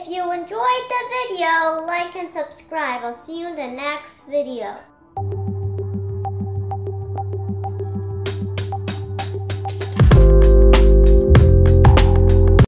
If you enjoyed the video, like and subscribe. I'll see you in the next video.